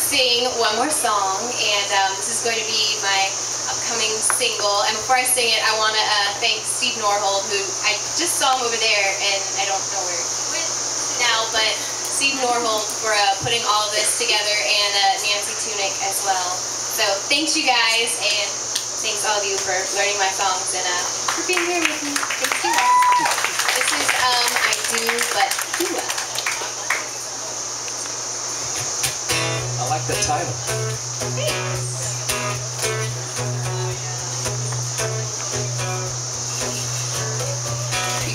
sing one more song, and um, this is going to be my upcoming single. And before I sing it, I want to uh, thank Steve Norhold, who I just saw him over there, and I don't know where he went now, but Steve Norhold for uh, putting all this together, and uh, Nancy Tunick as well. So thanks you guys, and thanks all of you for learning my songs and uh, for being here with me. You. This is um, I Do But like the title.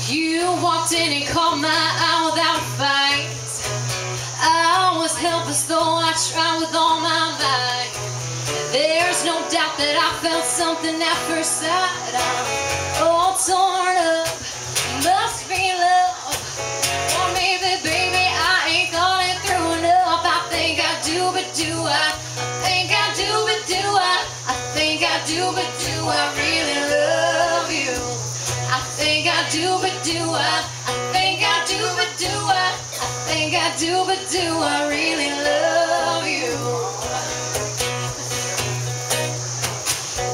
You walked in and caught my eye without a fight. I was helpless though I tried with all my might. There's no doubt that I felt something at first sight. I'm all torn up, do, but do I really love you? I think I do, but do I? I think I do, but do I? I think I do, but do I really love you?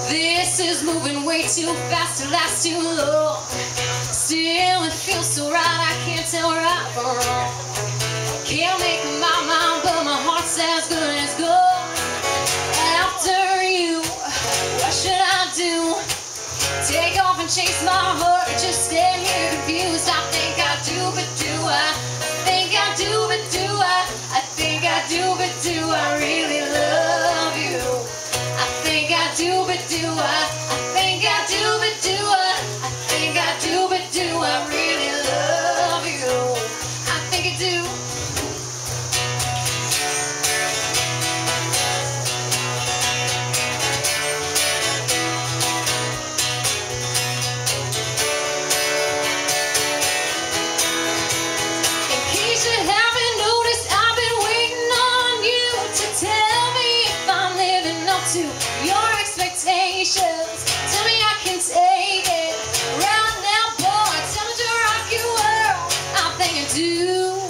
This is moving way too fast to last too long. Still, it feels so right, I can't tell right from wrong. Can't chase my heart, just stand here confused. I think I do, but do I? I think I do, but do I? I think I do, but do I really love you? I think I do, but do I? I think I do, but do I? I think I do, but do I really love you? I think I do. World. I think I do.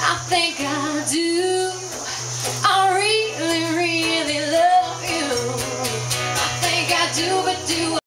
I think I